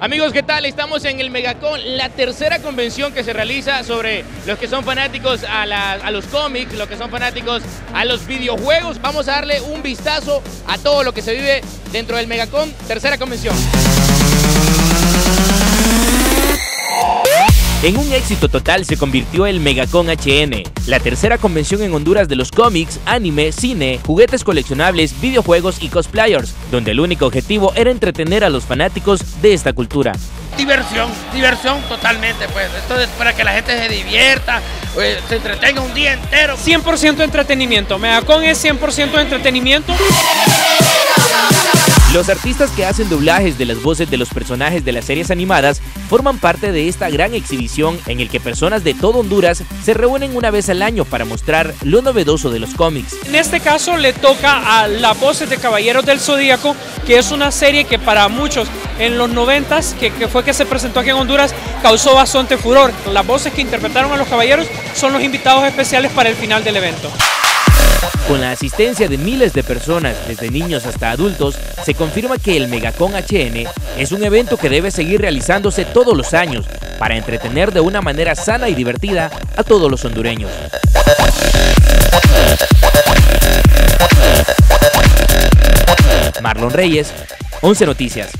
Amigos, ¿qué tal? Estamos en el Megacon, la tercera convención que se realiza sobre los que son fanáticos a, los cómics, los que son fanáticos a los videojuegos. Vamos a darle un vistazo a todo lo que se vive dentro del Megacon, tercera convención. En un éxito total se convirtió el Megacon HN, la tercera convención en Honduras de los cómics, anime, cine, juguetes coleccionables, videojuegos y cosplayers, donde el único objetivo era entretener a los fanáticos de esta cultura. Diversión, diversión totalmente, pues. Esto es para que la gente se divierta, pues, se entretenga un día entero. 100% entretenimiento. Megacon es 100% entretenimiento. Los artistas que hacen doblajes de las voces de los personajes de las series animadas forman parte de esta gran exhibición en el que personas de todo Honduras se reúnen una vez al año para mostrar lo novedoso de los cómics. En este caso le toca a las voces de Caballeros del Zodíaco, que es una serie que para muchos en los 90 que, que fue que se presentó aquí en Honduras, causó bastante furor. Las voces que interpretaron a los caballeros son los invitados especiales para el final del evento. Con la asistencia de miles de personas, desde niños hasta adultos, se confirma que el Megacon HN es un evento que debe seguir realizándose todos los años para entretener de una manera sana y divertida a todos los hondureños. Marlon Reyes, 11 Noticias.